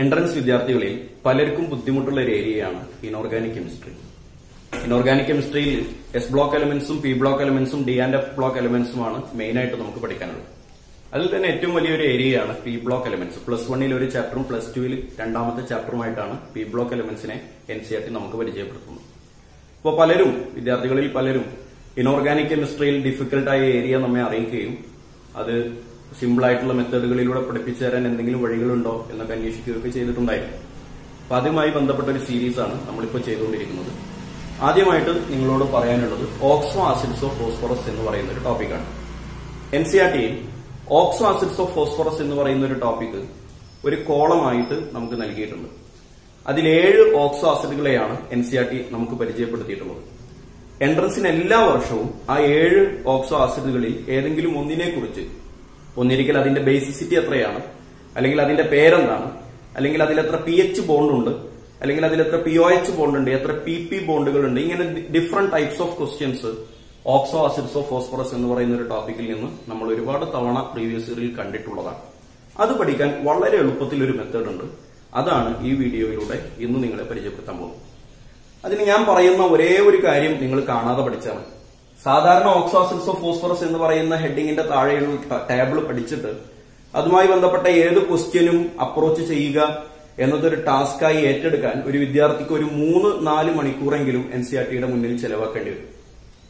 Entrance വിദ്യാർത്ഥികളിൽ പലർക്കും ബുദ്ധിമുട്ടുള്ള ഒരു ഏരിയയാണ് ഇനോർഗാനിക് കെമിസ്ട്രി ഇനോർഗാനിക് കെമിസ്ട്രിയിൽ എസ് ബ്ലോക്ക് എലമെന്റ്സും പി ബ്ലോക്ക് എലമെന്റ്സും ഡി ആൻഡ് എഫ് ബ്ലോക്ക് എലമെന്റ്സുമാണ് മെയിൻ ആയിട്ട് നമുക്ക് പഠിക്കാനുള്ളത്. അതിൽ തന്നെ ഏറ്റവും വലിയൊരു ഏരിയയാണ് പി ബ്ലോക്ക് എലമെന്റ്സ് പ്ലസ് വണ്ണിൽ ഒരു ചാപ്റ്ററും പ്ലസ് ടുവിൽ രണ്ടാമത്തെ ചാപ്റ്ററുമായിട്ടാണ് പി ബ്ലോക്ക് എലമെന്റ്സിനെ എൻ സി ആർ ടി നമുക്ക് പരിചയപ്പെടുത്തുന്നത്. അപ്പോൾ പലരും വിദ്യാർത്ഥികളിൽ പലരും ഇനോർഗാനിക് കെമിസ്ട്രിയിൽ ഡിഫിക്കൽട്ടായ ഏരിയ നമ്മെ അറിയിക്കുകയും അത് സിമ്പിൾ ആയിട്ടുള്ള മെത്തേഡുകളിലൂടെ പഠിപ്പിച്ചു തരാൻ എന്തെങ്കിലും വഴികളുണ്ടോ എന്നൊക്കെ അന്വേഷിക്കുകയൊക്കെ ചെയ്തിട്ടുണ്ടായിരുന്നു. അപ്പൊ അതുമായി ബന്ധപ്പെട്ട ഒരു സീരീസ് ആണ് നമ്മളിപ്പോൾ ചെയ്തുകൊണ്ടിരിക്കുന്നത്. ആദ്യമായിട്ട് നിങ്ങളോട് പറയാനുള്ളത് ഓക്സോ ആസിഡ്സ് ഓഫ് ഫോസ്ഫറസ് എന്ന് പറയുന്ന ഒരു ടോപ്പിക്കാണ് എൻ സി ആർ ടിയിൽ ഓക്സോ ആസിഡ്സ് ഓഫ് ഫോസ്ഫറസ് എന്ന് പറയുന്ന ഒരു ടോപ്പിക്ക് ഒരു കോളമായിട്ട് നമുക്ക് നൽകിയിട്ടുണ്ട്. അതിൽ ഏഴ് ഓക്സോ ആസിഡുകളെയാണ് എൻ സി ആർ ടി നമുക്ക് പരിചയപ്പെടുത്തിയിട്ടുള്ളത്. എൻട്രൻസിന് എല്ലാ വർഷവും ആ ഏഴ് ഓക്സോ ആസിഡുകളിൽ ഏതെങ്കിലും ഒന്നിനെ കുറിച്ച് ഒന്നിരിക്കൽ അതിന്റെ ബേസിസിറ്റി എത്രയാണ്? അല്ലെങ്കിൽ അതിന്റെ പേരെന്താണ്? അല്ലെങ്കിൽ അതിൽ എത്ര പി എച്ച് ബോണ്ട് ഉണ്ട്? അല്ലെങ്കിൽ അതിൽ എത്ര പി ഒ എച്ച് ബോണ്ട് ഉണ്ട്? എത്ര പി പി ബോണ്ടുകൾ ഉണ്ട്? ഇങ്ങനെ different types of questions oxo acids of phosphorus എന്ന് പറയുന്ന ഒരു ടോപ്പിക്കിൽ നിന്ന് നമ്മൾ ഒരുപാട് തവണ പ്രീവിയസ് ഇയറിൽ കണ്ടിട്ടുള്ളതാണ്. അത് പഠിക്കാൻ വളരെ എളുപ്പത്തിൽ ഒരു മെത്തേഡ് ഉണ്ട്. അതാണ് ഈ വീഡിയോയിലൂടെ ഇന്ന് നിങ്ങളെ പരിചയപ്പെടുത്താൻ പോകുന്നത്. അതിന് ഞാൻ പറയുന്ന ഒരേ ഒരു കാര്യം നിങ്ങൾ കാണാതെ പഠിച്ചാൽ സാധാരണ ഓക്സാസിഡ്സ് ഓഫ് ഫോസ്ഫറസ് എന്ന് പറയുന്ന ഹെഡിങ്ങിന്റെ താഴെയുള്ള ടേബിൾ പഠിച്ചിട്ട് അതുമായി ബന്ധപ്പെട്ട ഏത് ക്വസ്റ്റ്യനും അപ്രോച്ച് ചെയ്യുക എന്നതൊരു ടാസ്ക്കായി ഏറ്റെടുക്കാൻ ഒരു വിദ്യാർത്ഥിക്ക് ഒരു മൂന്ന് നാല് മണിക്കൂറെങ്കിലും എൻ സി ആർ ടിയുടെ മുന്നിൽ ചെലവാക്കേണ്ടി വരും.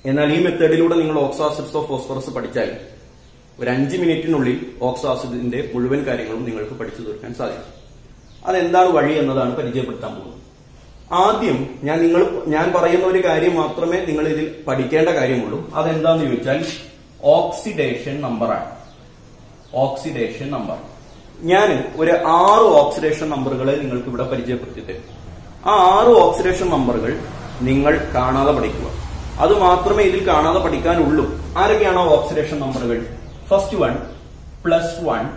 എന്നാൽ ഈ മെത്തേഡിലൂടെ നിങ്ങൾ ഓക്സാസിഡ്സ് ഓഫ് ഫോസ്ഫറസ് പഠിച്ചാൽ ഒരു അഞ്ച് മിനിറ്റിനുള്ളിൽ ഓക്സാസിഡിന്റെ മുഴുവൻ കാര്യങ്ങളും നിങ്ങൾക്ക് പഠിച്ചു തീർക്കാൻ സാധിക്കും. അതെന്താണ് വഴി എന്നതാണ് പരിചയപ്പെടുത്താൻ പോകുന്നത്? ആദ്യം ഞാൻ നിങ്ങൾ ഞാൻ പറയുന്ന ഒരു കാര്യം മാത്രമേ നിങ്ങൾ ഇതിൽ പഠിക്കേണ്ട കാര്യമുള്ളൂ. അതെന്താന്ന് ചോദിച്ചാൽ ഓക്സിഡേഷൻ നമ്പറാണ്. Oxidation number. ഞാൻ ഒരു ആറ് ഓക്സിഡേഷൻ നമ്പറുകളെ നിങ്ങൾക്ക് ഇവിടെ പരിചയപ്പെടുത്തി തരും. ആ ആറ് ഓക്സിഡേഷൻ നമ്പറുകൾ നിങ്ങൾ കാണാതെ പഠിക്കുക. അത് മാത്രമേ ഇതിൽ കാണാതെ പഠിക്കാനുള്ളൂ. ആരൊക്കെയാണ് ഓക്സിഡേഷൻ നമ്പറുകൾ? First one plus one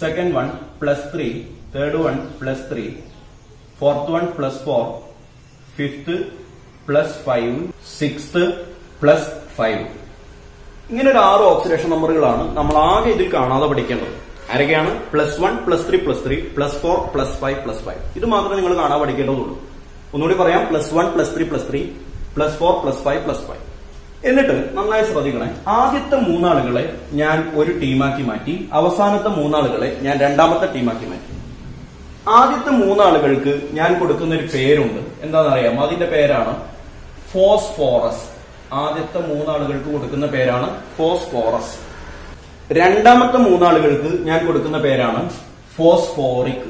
second one plus three third one plus three fourth one plus four fifth plus five sixth plus five ഇങ്ങനെ ഒരു ആറ് ഓക്സിഡേഷൻ നമ്പറുകളാണ് നമ്മൾ ആകെ ഇതിൽ കാണാതെ പഠിക്കേണ്ടത്. ആരൊക്കെയാണ്? Plus one plus three plus three plus four plus five plus five ഇത് മാത്രമേ നിങ്ങൾ കാണാൻ പഠിക്കേണ്ടതുള്ളൂ. ഒന്നുകൂടി പറയാം plus one plus three plus three plus four plus five plus five എന്നിട്ട് നന്നായി ശ്രദ്ധിക്കണേ. ആദ്യത്തെ മൂന്നാളുകളെ ഞാൻ ഒരു ടീമാക്കി മാറ്റി അവസാനത്തെ മൂന്നാളുകളെ ഞാൻ രണ്ടാമത്തെ ടീമാക്കി മാറ്റി. ആദ്യത്തെ മൂന്നാളുകൾക്ക് ഞാൻ കൊടുക്കുന്ന ഒരു പേരുണ്ട്. എന്താണെന്നറിയാമോ? അതിന്റെ പേരാണ് ഫോസ്ഫോറസ്. ആദ്യത്തെ മൂന്നാളുകൾക്ക് കൊടുക്കുന്ന പേരാണ് ഫോസ്ഫോറസ്. രണ്ടാമത്തെ മൂന്നാളുകൾക്ക് ഞാൻ കൊടുക്കുന്ന പേരാണ് ഫോസ്ഫോറിക്.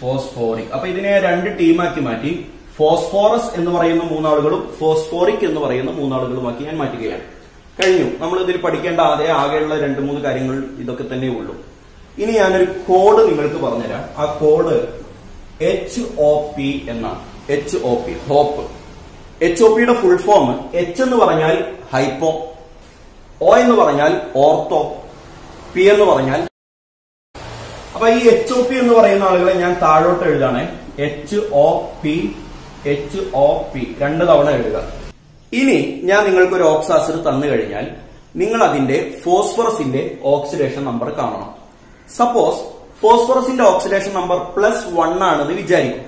ഫോസ്ഫോറിക്. അപ്പൊ ഇതിനെ രണ്ട് ടീമാക്കി മാറ്റി. ഫോസ്ഫോറസ് എന്ന് പറയുന്ന മൂന്നാളുകളും ഫോസ്ഫോറിക് എന്ന് പറയുന്ന മൂന്നാളുകളുമാക്കി ഞാൻ മാറ്റുകയാണ്. കഴിഞ്ഞു. നമ്മൾ ഇതിൽ പഠിക്കേണ്ട ആദ്യ ആകെയുള്ള രണ്ട് മൂന്ന് കാര്യങ്ങൾ ഇതൊക്കെ തന്നെ ഉള്ളൂ. ഇനി ഞാനൊരു കോഡ് നിങ്ങൾക്ക് പറഞ്ഞുതരാം. ആ കോഡ് എച്ച് ഒ പി എന്നാണ്. H O P hop H O പിയുടെ ഫുൾ ഫോം എച്ച് എന്ന് പറഞ്ഞാൽ ഹൈപ്പോ ഒ എന്ന് പറഞ്ഞാൽ ഓർത്തോ പി എന്ന് പറഞ്ഞാൽ അപ്പൊ ഈ എച്ച് ഒ പി എന്ന് പറയുന്ന ആളുകളെ ഞാൻ താഴോട്ട് എഴുതാണേ. H O P H O P രണ്ട് തവണ എഴുതുക. ഇനി ഞാൻ നിങ്ങൾക്ക് ഒരു ഓക്സാസിഡ് തന്നു കഴിഞ്ഞാൽ നിങ്ങൾ അതിന്റെ ഫോസ്ഫറസിന്റെ ഓക്സിഡേഷൻ നമ്പർ കാണണം. സപ്പോസ് ഫോസ്ഫറസിന്റെ ഓക്സിഡേഷൻ നമ്പർ പ്ലസ് വൺ ആണെന്ന് വിചാരിക്കും.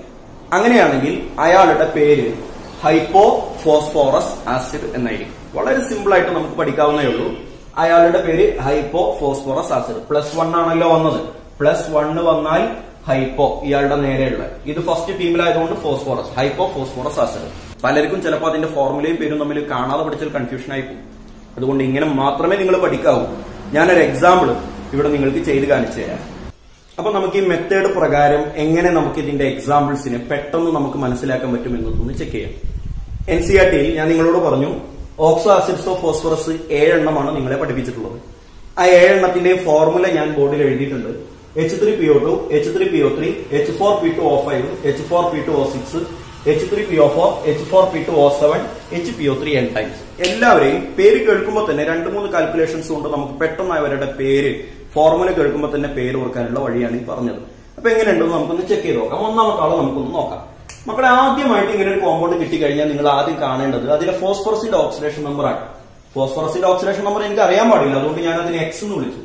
അങ്ങനെയാണെങ്കിൽ അയാളുടെ പേര് ഹൈപ്പോ ഫോസ്ഫോറസ് ആസിഡ് എന്നായിരിക്കും. വളരെ സിമ്പിൾ ആയിട്ട് നമുക്ക് പഠിക്കാവുന്നേ ഉള്ളൂ. അയാളുടെ പേര് hypo phosphorous acid plus one ആണല്ലോ വന്നത്. പ്ലസ് വണ്ണ് വന്നാൽ ഹൈപ്പോ ഇയാളുടെ നേരെയുള്ള. ഇത് ഫസ്റ്റ് ടീമിലായതുകൊണ്ട് ഫോസ്ഫോറസ് ഹൈപ്പോ ഫോസ്ഫോറസ് ആസിഡ് പലർക്കും ചിലപ്പോൾ അതിന്റെ ഫോർമുലയും പേരും തമ്മിൽ കാണാതെ പഠിച്ചാൽ കൺഫ്യൂഷൻ ആയി അതുകൊണ്ട് ഇങ്ങനെ മാത്രമേ നിങ്ങൾ പഠിക്കാവൂ. ഞാനൊരു എക്സാമ്പിൾ ഇവിടെ നിങ്ങൾക്ക് ചെയ്ത് കാണിച്ചു തരാം. അപ്പൊ നമുക്ക് ഈ മെത്തേഡ് പ്രകാരം എങ്ങനെ നമുക്ക് ഇതിന്റെ എക്സാമ്പിൾസിനെ പെട്ടെന്ന് നമുക്ക് മനസ്സിലാക്കാൻ പറ്റും എന്നൊന്ന് ചെക്ക് ചെയ്യാം എൻ സി ആർ ടിയിൽ ഞാൻ നിങ്ങളോട് പറഞ്ഞു ഓക്സോ ആസിഡ്സ് ഓഫ് ഫോസ്ഫറസ് ഏഴെണ്ണമാണ് നിങ്ങളെ പഠിപ്പിച്ചിട്ടുള്ളത്. ആ ഏഴെണ്ണത്തിന്റെ ഫോർമുല ഞാൻ ബോർഡിൽ എഴുതിയിട്ടുണ്ട്. H three P O two H three P O three H four P two O five H four P two O six H three P O four H four P two O seven H P O three N times എല്ലാവരെയും പേര് കേൾക്കുമ്പോൾ തന്നെ രണ്ട് മൂന്ന് calculations കൊണ്ട് നമുക്ക് പെട്ടെന്ന് അവരുടെ പേര് ഫോർമുല കേൾക്കുമ്പോൾ തന്നെ പേര് ഓർക്കാനുള്ള വഴിയാണ് ഈ പറഞ്ഞത്. അപ്പൊ എങ്ങനെയുണ്ടെന്ന് നമുക്കൊന്ന് ചെക്ക് ചെയ്ത് നോക്കാം. ഒന്നാമത്തെ ആളെ നമുക്കൊന്ന് നോക്കാം. മക്കളെ ആദ്യമായിട്ട് ഇങ്ങനെ ഒരു കോമ്പൗണ്ട് കിട്ടിക്കഴിഞ്ഞാൽ നിങ്ങൾ ആദ്യം കാണേണ്ടത് അതിലെ ഫോസ്ഫറസിന്റെ ഓക്സിഡേഷൻ നമ്പറാണ് ഫോസ്ഫറസിന്റെ ഓക്സിഡേഷൻ നമ്പർ എനിക്ക് അറിയാൻ പാടില്ല. അതുകൊണ്ട് ഞാൻ അതിനെ എക്സ് എന്ന് വിളിച്ചു.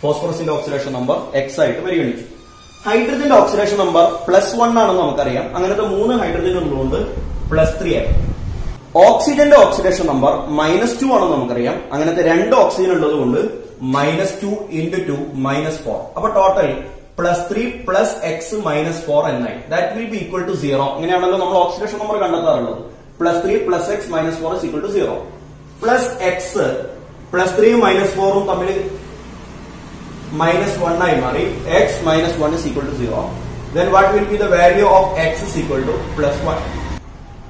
ഫോസ്ഫറസിന്റെ ഓക്സിഡേഷൻ നമ്പർ എക്സ് ആയിട്ട് പരിഗണിച്ചു. ഹൈഡ്രജന്റെ ഓക്സിഡേഷൻ നമ്പർ പ്ലസ് വൺ ആണെന്ന് നമുക്കറിയാം. അങ്ങനത്തെ മൂന്ന് ഹൈഡ്രജൻ ഉള്ളതുകൊണ്ട് പ്ലസ് ത്രീ ആയി. ഓക്സിജന്റെ ഓക്സിഡേഷൻ നമ്പർ മൈനസ് ടു ആണെന്ന് നമുക്കറിയാം. അങ്ങനത്തെ രണ്ട് ഓക്സിജൻ ഉള്ളത് കൊണ്ട് minus two into two minus four അപ്പൊ total plus three plus x minus four എന്നായി that will be equal to zero ഇങ്ങനെയാണല്ലോ നമ്മൾ oxidation number കണ്ടെത്താറുള്ളത്. Plus three plus x minus four is equal to zero plus x plus ത്രീയും minus ഫോറും തമ്മിൽ minus one ആയി മാറി. X minus one is equal to zero then what will be the value of x is equal to plus one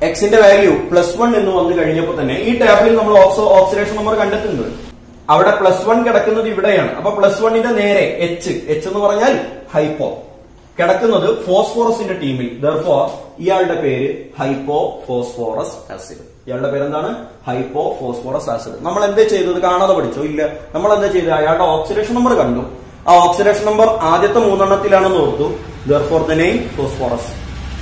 എക്സിന്റെ value plus one എന്ന് വന്നു കഴിഞ്ഞപ്പോൾ തന്നെ ഈ ടേബിളിൽ നമ്മൾ ഓക്സോ ഓക്സിഡേഷൻ നമ്പർ കണ്ടെത്തുന്നത്. അവിടെ പ്ലസ് വൺ കിടക്കുന്നത് ഇവിടെയാണ്. അപ്പൊ പ്ലസ് വണ്ണിന്റെ നേരെ എച്ച് എച്ച് എന്ന് പറഞ്ഞാൽ ഹൈപ്പോ കിടക്കുന്നത് ഫോസ്ഫോറസിന്റെ ടീമിൽ. ദർഫോർ ഇയാളുടെ പേര് ഹൈപ്പോ ഫോസ്ഫോറസ് ആസിഡ് ഇയാളുടെ പേര് എന്താണ് ഹൈപ്പോ ഫോസ്ഫോറസ് ആസിഡ് നമ്മൾ എന്താ ചെയ്തത് കാണാതെ പഠിച്ചോ? ഇല്ല. നമ്മൾ എന്താ ചെയ്തത്? അയാളുടെ ഓക്സിഡേഷൻ നമ്പർ കണ്ടു. ആ ഓക്സിഡേഷൻ നമ്പർ ആദ്യത്തെ മൂന്നെണ്ണത്തിലാണെന്ന് ഓർത്തു. ദർഫോർ ദ നെയിം ഫോസ്ഫോറസ്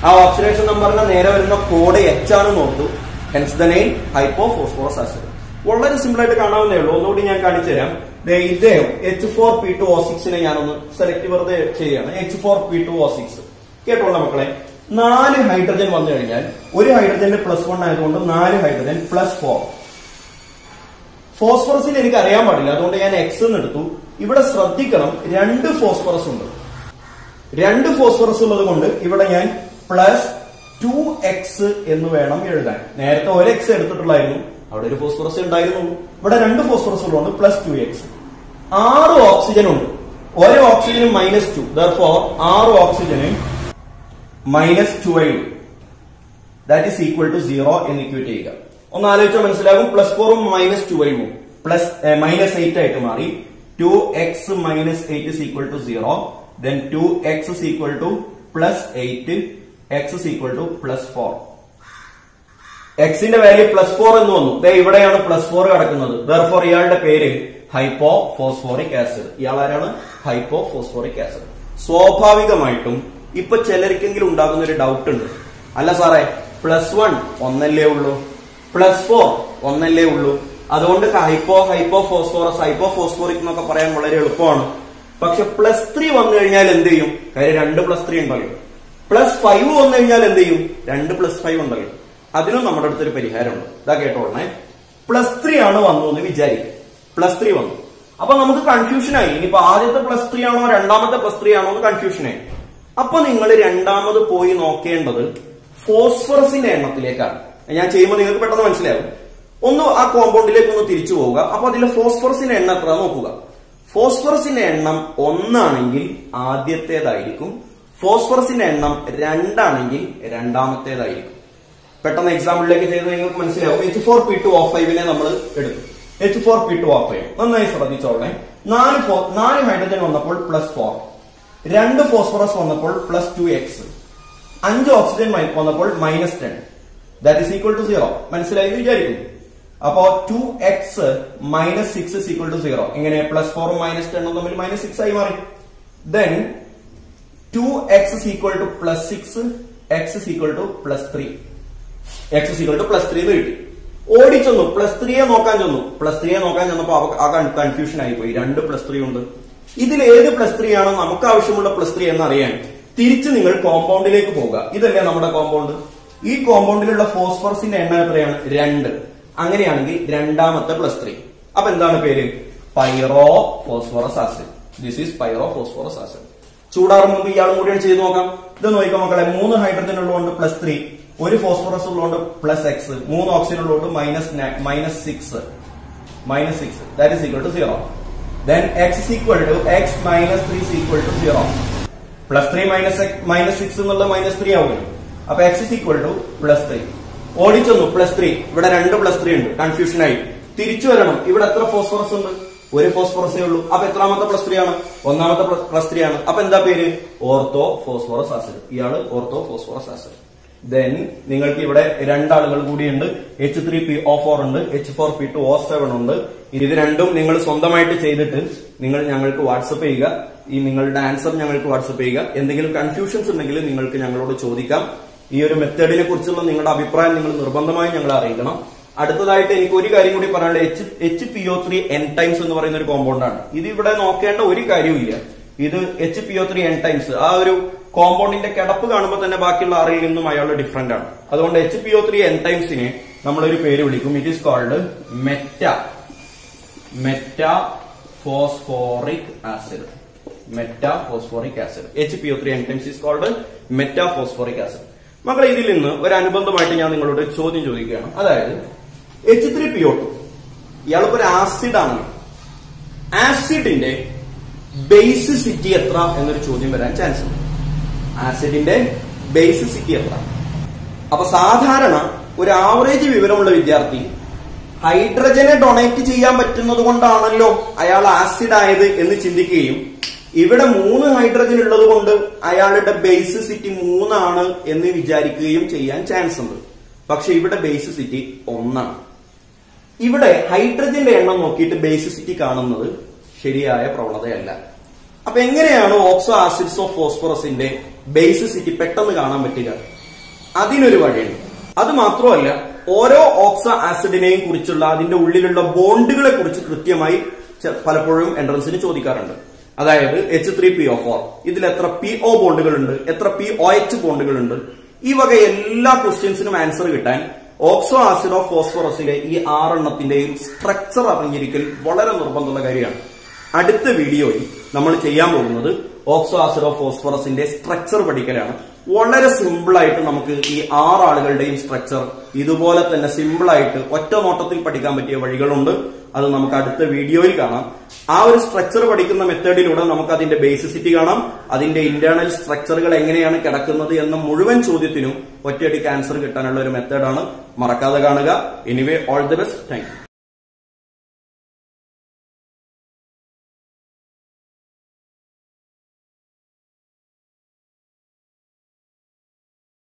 ആ ഓക്സിഡേഷൻ നമ്പറിന്റെ നേരെ വരുന്ന കോഡ് എച്ച് ആണ് ഓർത്തു. Hence the name hypo phosphorous acid വളരെ സിമ്പിൾ ആയിട്ട് കാണാവുന്നേ ഉള്ളൂ. ഒന്നുകൂടി ഞാൻ കാണിച്ചു തരാം. ഇദ്ദേഹം H four P two O സിക്സിനെ ഞാനൊന്ന് സെലക്ട് വെറുതെ ചെയ്യാണ്. H four P two O six കേട്ടോളാം മക്കളെ. നാല് ഹൈഡ്രജൻ വന്നു കഴിഞ്ഞാൽ ഒരു ഹൈഡ്രജന്റെ പ്ലസ് വൺ ആയതുകൊണ്ട് നാല് ഹൈഡ്രജൻ പ്ലസ് ഫോർ ഫോസ്ഫറസിന് എനിക്ക് അറിയാൻ പാടില്ല. അതുകൊണ്ട് ഞാൻ എക്സ് എന്ന് എടുത്തു. ഇവിടെ ശ്രദ്ധിക്കണം രണ്ട് ഫോസ്ഫറസ് ഉണ്ട്. രണ്ട് ഫോസ്ഫറസ് ഉള്ളത് കൊണ്ട് ഇവിടെ ഞാൻ പ്ലസ് ടു എക്സ് എന്ന് വേണം എഴുതാൻ. നേരത്തെ ഒരു എക്സ് എടുത്തിട്ടുള്ളായിരുന്നു. അവിടെ ഒരു ഫോസ്ഫറസ് ഉണ്ടായിരുന്നു. ഇവിടെ രണ്ട് ഫോസ്ഫറസ് ഉള്ളതാണ് പ്ലസ് ടു എക്സ് ആറ് ഓക്സിജൻ ഉണ്ട്. ഒരു ഓക്സിജനും മൈനസ് ടു ദർഫോർ ആറ് ഓക്സിജന് minus two I that is equal to zero എന്ന് ഇക്വേറ്റ് ചെയ്യുക. ഒന്ന് ആലോചിച്ചാൽ മനസ്സിലാകും. പ്ലസ് ഫോറും minus two I plus minus eight ആയിട്ട് മാറി. Two x minus eight is equal to zero then two x is equal to plus eight x is equal to plus four എക്സിന്റെ value plus four എന്ന് വന്നു. ദേ ഇവിടെയാണ് plus four കിടക്കുന്നത്. Therefore ഇയാളുടെ പേര് hypo phosphoric acid ഇയാൾ ആരാണ്? Hypo phosphoric acid സ്വാഭാവികമായിട്ടും ഇപ്പൊ ചിലർക്കെങ്കിലും ഉണ്ടാകുന്ന ഒരു ഡൗട്ട് ഉണ്ട്. അല്ല സാറേ പ്ലസ് വൺ ഒന്നല്ലേ ഉള്ളൂ? പ്ലസ് ഫോർ ഒന്നല്ലേ ഉള്ളൂ? അതുകൊണ്ട് hypo hypo phosphorous hypo phosphoric എന്നൊക്കെ പറയാൻ വളരെ എളുപ്പമാണ്. പക്ഷെ പ്ലസ് ത്രീ വന്നു കഴിഞ്ഞാൽ എന്ത് ചെയ്യും? കാര്യം രണ്ട് പ്ലസ് ത്രീ ഉണ്ടല്ലോ. പ്ലസ് ഫൈവ് വന്നു കഴിഞ്ഞാൽ എന്ത് ചെയ്യും? രണ്ട് പ്ലസ് ഫൈവ് ഉണ്ടല്ലോ. അതിനും നമ്മുടെ അടുത്തൊരു പരിഹാരമുണ്ട്. ഇതാ കേട്ടോളണേ പ്ലസ് ത്രീ ആണ് വന്നു എന്ന് വിചാരിക്കും. പ്ലസ് ത്രീ വന്നു. അപ്പൊ നമുക്ക് കൺഫ്യൂഷൻ ആയി. ഇനിയിപ്പോ ആദ്യത്തെ പ്ലസ് ത്രീ ആണോ രണ്ടാമത്തെ പ്ലസ് ത്രീ ആണോ എന്ന് കൺഫ്യൂഷൻ ആയി. അപ്പൊ നിങ്ങൾ രണ്ടാമത് പോയി നോക്കേണ്ടത് ഫോസ്ഫറസിന്റെ എണ്ണത്തിലേക്കാണ്. ഞാൻ ചെയ്യുമ്പോൾ നിങ്ങൾക്ക് പെട്ടെന്ന് മനസ്സിലാവും. ഒന്ന് ആ കോമ്പൗണ്ടിലേക്ക് ഒന്ന് തിരിച്ചു പോവുക. അപ്പൊ അതിലെ ഫോസ്ഫറസിന്റെ എണ്ണം എത്ര നോക്കുക. ഫോസ്ഫറസിന്റെ എണ്ണം ഒന്നാണെങ്കിൽ ആദ്യത്തേതായിരിക്കും. ഫോസ്ഫറസിന്റെ എണ്ണം രണ്ടാണെങ്കിൽ രണ്ടാമത്തേതായിരിക്കും. പെട്ടെന്ന് എക്സാമ്പിളിലേക്ക് ചെയ്ത് നിങ്ങൾക്ക് മനസ്സിലാവും. H four P two of ഫൈവിനെ നമ്മൾ എടുത്തു H four P two of five നന്നായി ശ്രദ്ധിച്ചോളെ നാല് ഫോ നാല് ഹൈഡ്രജൻ വന്നപ്പോൾ പ്ലസ് ഫോർ രണ്ട് ഫോസ്ഫറസ് വന്നപ്പോൾ പ്ലസ് ടു എക്സ് അഞ്ച് ഓക്സിജൻ വന്നപ്പോൾ minus ten that is equal to zero മനസ്സിലായി വിചാരിക്കുന്നു. അപ്പോ two x minus six is equal to zero ഇങ്ങനെ പ്ലസ് ഫോറും മൈനസ് ടെണ്ണും തമ്മിൽ മൈനസ് സിക്സ് ആയി മാറി. Then two x is equal to plus six x is equal to plus three x is equal to plus three എന്ന് കിട്ടി. ചെന്നു plus ത്രീയെ നോക്കാൻ ചെന്നു. പ്ലസ് ത്രീയെ നോക്കാൻ ചെന്നപ്പോ ആ കൺഫ്യൂഷൻ ആയിപ്പോയി. രണ്ട് പ്ലസ് ത്രീ ഉണ്ട്. ഇതിൽ ഏത് പ്ലസ് ത്രീ ആണോ നമുക്ക് ആവശ്യമുള്ള പ്ലസ് ത്രീ എന്ന് അറിയാൻ തിരിച്ച് നിങ്ങൾ കോമ്പൗണ്ടിലേക്ക് പോകുക ഇതല്ലേ നമ്മുടെ കോമ്പൗണ്ട് ഈ കോമ്പൗണ്ടിലുള്ള ഫോസ്ഫറസിന്റെ എണ്ണം എത്രയാണ്? രണ്ട്. അങ്ങനെയാണെങ്കിൽ രണ്ടാമത്തെ പ്ലസ് ത്രീ അപ്പൊ എന്താണ് പേര്? Pyro phosphorus acid this is pyro phosphorus acid ചൂടാറും മുമ്പ് ഇയാളും കൂടിയാണ് ചെയ്ത് നോക്കാം. ഇത് നോക്കാം മക്കളെ മൂന്ന് ഹൈഡ്രജൻ ഉള്ളതുകൊണ്ട് പ്ലസ് ത്രീ ഒരു ഫോസ്ഫറസ് ഉള്ളതുകൊണ്ട് പ്ലസ് എക്സ് മൂന്ന് ഓക്സിജൻ ഉള്ളതുകൊണ്ട് minus minus six minus six that is equal to zero then x is equal to x minus three is equal to zero plus three minus minus six എന്നുള്ള minus three ആവുകയും. അപ്പൊ x is equal to plus three ഓടിച്ചൊന്നു plus three ഇവിടെ രണ്ട് plus three ഉണ്ട്. കൺഫ്യൂഷനായി തിരിച്ചു വരണം. ഇവിടെ എത്ര ഫോസ്ഫറസ് ഉണ്ട്? ഒരു ഫോസ്ഫറസേ ഉള്ളൂ. അപ്പൊ എത്രാമത്തെ പ്ലസ് ത്രീ ആണ്? ഒന്നാമത്തെ പ്ലസ് ത്രീ ആണ്. അപ്പൊ എന്താ പേര്? ഓർത്തോ ഫോസ്ഫോറസ് ആസിഡ് ഇയാൾ ഓർത്തോ ഫോസ്ഫോറസ് ആസിഡ് ദെൻ നിങ്ങൾക്ക് ഇവിടെ രണ്ടാളുകൾ കൂടിയുണ്ട്. H three P O four ഉണ്ട്. H four P two O seven ഉണ്ട്. ഇത് രണ്ടും നിങ്ങൾ സ്വന്തമായിട്ട് ചെയ്തിട്ട് നിങ്ങൾ ഞങ്ങൾക്ക് വാട്സപ്പ് ചെയ്യുക. ഈ നിങ്ങളുടെ ആൻസർ ഞങ്ങൾക്ക് വാട്സപ്പ് ചെയ്യുക. എന്തെങ്കിലും കൺഫ്യൂഷൻസ് ഉണ്ടെങ്കിൽ നിങ്ങൾക്ക് ഞങ്ങളോട് ചോദിക്കാം. ഈ ഒരു മെത്തേഡിനെ കുറിച്ചുള്ള നിങ്ങളുടെ അഭിപ്രായം നിങ്ങൾ നിർബന്ധമായും ഞങ്ങളെ അറിയിക്കണം. അടുത്തതായിട്ട് എനിക്ക് ഒരു കാര്യം കൂടി പറയാനുള്ളത്. H H P O three N times എന്ന് പറയുന്ന ഒരു കോമ്പൗണ്ട് ആണ്. ഇത് ഇവിടെ നോക്കേണ്ട ഒരു കാര്യവും ഇത് H P O three N times ആ ഒരു കോമ്പൗണ്ടിന്റെ കിടപ്പ് കാണുമ്പോൾ തന്നെ ബാക്കിയുള്ള ആറിൽ നിന്നും അയാൾ ഡിഫറെന്റ് ആണ്. അതുകൊണ്ട് H P O three N ടൈംസിനെ നമ്മളൊരു പേര് വിളിക്കും. It is called meta meta phosphoric acid meta phosphoric acid H P O three N times is called meta phosphoric acid മക്കളെ ഇതിൽ നിന്ന് ഒരു അനുബന്ധമായിട്ട് ഞാൻ നിങ്ങളോട് ചോദ്യം ചോദിക്കുകയാണ്. അതായത് H three P O two ഇയാളിപ്പോ ഒരു ആസിഡ് ആണ്. ആസിഡിന്റെ ബേസിസിറ്റി എത്ര എന്നൊരു ചോദ്യം വരാൻ ചാൻസ് ഉണ്ട്. ആസിഡിന്റെ ബേസിസിറ്റി എത്ര അപ്പൊ സാധാരണ ഒരു ആവറേജ് വിവരമുള്ള വിദ്യാർത്ഥി ഹൈഡ്രജനെ ഡൊണേറ്റ് ചെയ്യാൻ പറ്റുന്നത് കൊണ്ടാണല്ലോ അയാൾ ആസിഡ് ആയത് എന്ന് ചിന്തിക്കുകയും ഇവിടെ മൂന്ന് ഹൈഡ്രജൻ ഉള്ളത് കൊണ്ട് അയാളുടെ ബേസിസിറ്റി മൂന്നാണ് എന്ന് വിചാരിക്കുകയും ചെയ്യാൻ ചാൻസ് ഉണ്ട്. പക്ഷെ ഇവിടെ ബേസിസിറ്റി ഒന്നാണ്. ഇവിടെ ഹൈഡ്രജന്റെ എണ്ണം നോക്കിയിട്ട് ബേസിസിറ്റി കാണുന്നത് ശരിയായ പ്രവണതയല്ല. അപ്പൊ എങ്ങനെയാണ് ഓക്സോ ആസിഡ്സ് ഓഫ് ഫോസ്ഫറസിന്റെ ബേസിസിറ്റി പെട്ടെന്ന് കാണാൻ പറ്റുക അതിനൊരു വഴിയുണ്ട്. അത് മാത്രമല്ല ഓരോ ഓക്സോ ആസിഡിനെയും കുറിച്ചുള്ള അതിന്റെ ഉള്ളിലുള്ള ബോണ്ടുകളെ കുറിച്ച് കൃത്യമായി പലപ്പോഴും എൻട്രൻസിന് ചോദിക്കാറുണ്ട്. അതായത് H three P O four ഇതിൽ എത്ര പി ഒ ബോണ്ടുകളുണ്ട് എത്ര പി ഒ എച്ച് ബോണ്ടുകളുണ്ട് ഈ വക എല്ലാ ക്വസ്റ്റ്യൻസിനും ആൻസർ കിട്ടാൻ ഓക്സോ ആസിഡ് ഓഫ് ഫോസ്ഫറസിലെ ഈ ആറെണ്ണത്തിന്റെയും സ്ട്രക്ചർ അറിഞ്ഞിരിക്കൽ വളരെ നിർബന്ധമുള്ള കാര്യമാണ്. അടുത്ത വീഡിയോയിൽ നമ്മൾ ചെയ്യാൻ പോകുന്നത് ഓക്സോ ആസിഡോ ഫോസ്ഫറസിന്റെ സ്ട്രക്ചർ പഠിക്കലാണ്. വളരെ സിമ്പിൾ ആയിട്ട് നമുക്ക് ഈ ആറ് ആളുകളുടെയും സ്ട്രക്ചർ ഇതുപോലെ തന്നെ സിമ്പിൾ ആയിട്ട് ഒറ്റ നോട്ടത്തിൽ പഠിക്കാൻ പറ്റിയ വഴികളുണ്ട്. അത് നമുക്ക് അടുത്ത വീഡിയോയിൽ കാണാം. ആ ഒരു സ്ട്രക്ചർ പഠിക്കുന്ന മെത്തേഡിലൂടെ നമുക്ക് അതിന്റെ ബേസിസിറ്റി കാണാം. അതിന്റെ ഇന്റേണൽ സ്ട്രക്ചറുകൾ എങ്ങനെയാണ് കിടക്കുന്നത് എന്ന മുഴുവൻ ചോദ്യത്തിനും ഒറ്റയടിക്ക് ആൻസർ കിട്ടാനുള്ള ഒരു മെത്തേഡാണ് മറക്കാതെ കാണുക. Anyway all the best thank